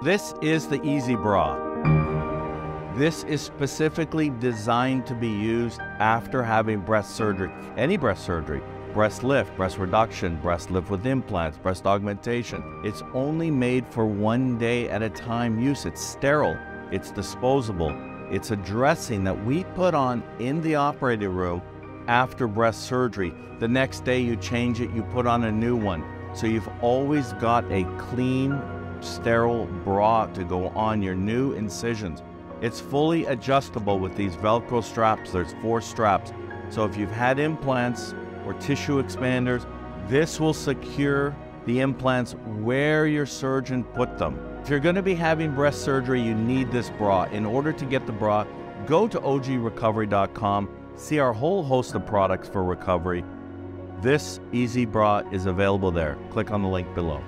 This is the EzBra. This is specifically designed to be used after having breast surgery, any breast surgery, breast lift, breast reduction, breast lift with implants, breast augmentation. It's only made for one day at a time use. It's sterile, it's disposable, it's a dressing that we put on in the operating room after breast surgery. The next day you change it, you put on a new one. So you've always got a clean, sterile bra to go on your new incisions. It's fully adjustable with these Velcro straps. There's four straps. So if you've had implants or tissue expanders, this will secure the implants where your surgeon put them. If you're going to be having breast surgery, you need this bra. In order to get the bra, go to ogeerecovery.com, see our whole host of products for recovery. This EzBra is available there. Click on the link below.